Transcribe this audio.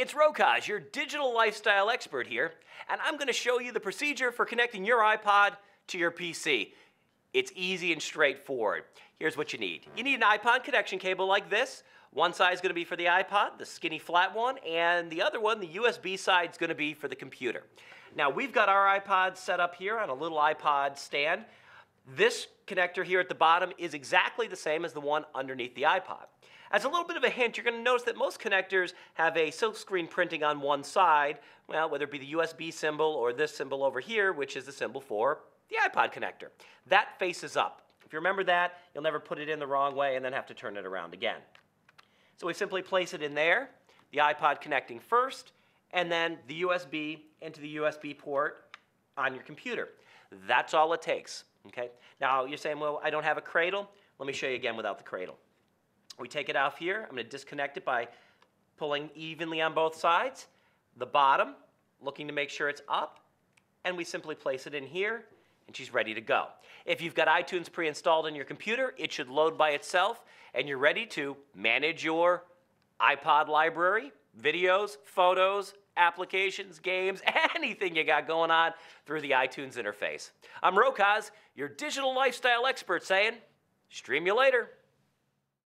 it's Rokosz, your digital lifestyle expert here, and I'm going to show you the procedure for connecting your iPod to your PC. It's easy and straightforward. Here's what you need. You need an iPod connection cable like this. One side is going to be for the iPod, the skinny flat one, and the other one, the USB side, is going to be for the computer. Now, we've got our iPod set up here on a little iPod stand. This connector here at the bottom is exactly the same as the one underneath the iPod. As a little bit of a hint, you're going to notice that most connectors have a silkscreen printing on one side, well, whether it be the USB symbol or this symbol over here, which is the symbol for the iPod connector. That faces up. If you remember that, you'll never put it in the wrong way and then have to turn it around again. So we simply place it in there, the iPod connecting first, and then the USB into the USB port on your computer. That's all it takes. Okay. Now you're saying, well, I don't have a cradle. Let me show you again without the cradle. We take it off here. I'm going to disconnect it by pulling evenly on both sides. The bottom, looking to make sure it's up, and we simply place it in here, and she's ready to go. If you've got iTunes pre-installed on your computer, it should load by itself, and you're ready to manage your iPod library, videos, photos, applications, games, anything you got going on through the iTunes interface. I'm Rokosz, your digital lifestyle expert saying, stream you later.